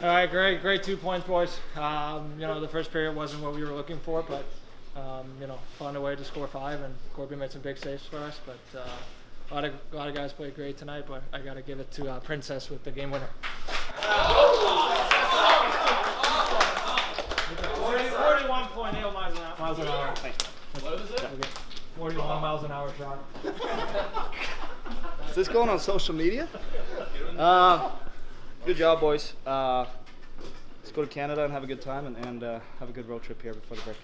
All right, great, great two points, boys. Um, you know, the first period wasn't what we were looking for, but um, you know, found a way to score five, and Korpi made some big saves for us. But uh, a lot of a lot of guys played great tonight, but I got to give it to uh, Princess with the game winner. 41.8 miles an hour. Miles. What is it? 41 miles an hour shot. Is this going on social media? Uh, good job, boys. Uh, let's go to Canada and have a good time and, and uh, have a good road trip here before the break.